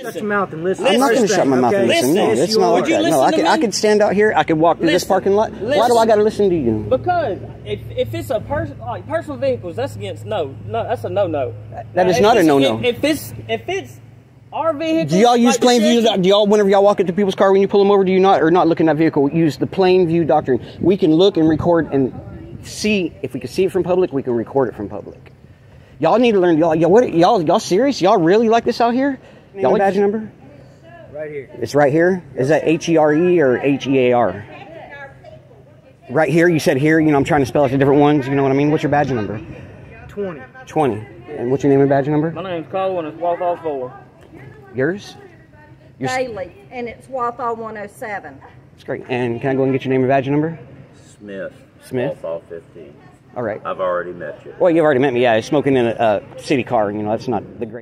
Shut your mouth and listen. I'm not going to shut my mouth and okay? listen. No, it's not like that. No, I could, I could stand out here. I could walk through this parking lot. Why do I got to listen to you? Because if, if it's a person like personal vehicles, that's against no, no, that's a no no. That is not a no-no. If, if it's if it's our vehicle, Do y'all use like plain view? Do y'all, whenever y'all walk into people's car when you pull them over, do you not or not look in that vehicle? Use the plain view doctrine. We can look and record and see if we can see it from public. We can record it from public. Y'all need to learn. Y'all, y'all, what, y'all, y'all serious? Y'all really like this out here? Y'all badge number? Right here. It's right here. Is that H E R E or H E A R? Right here. You said here. You know, I'm trying to spell out the different ones. You know what I mean? What's your badge number? 20. Twenty. And what's your name and badge number? My name's Cole and it's Walthall Four. Yours? Yours. Daily, and it's Walthall 107. That's great. And can I go and get your name and badge number? Smith. Smith? All 15. All right. I've already met you. Well, you've already met me. Yeah, smoking in a, a city car. You know, that's not the great.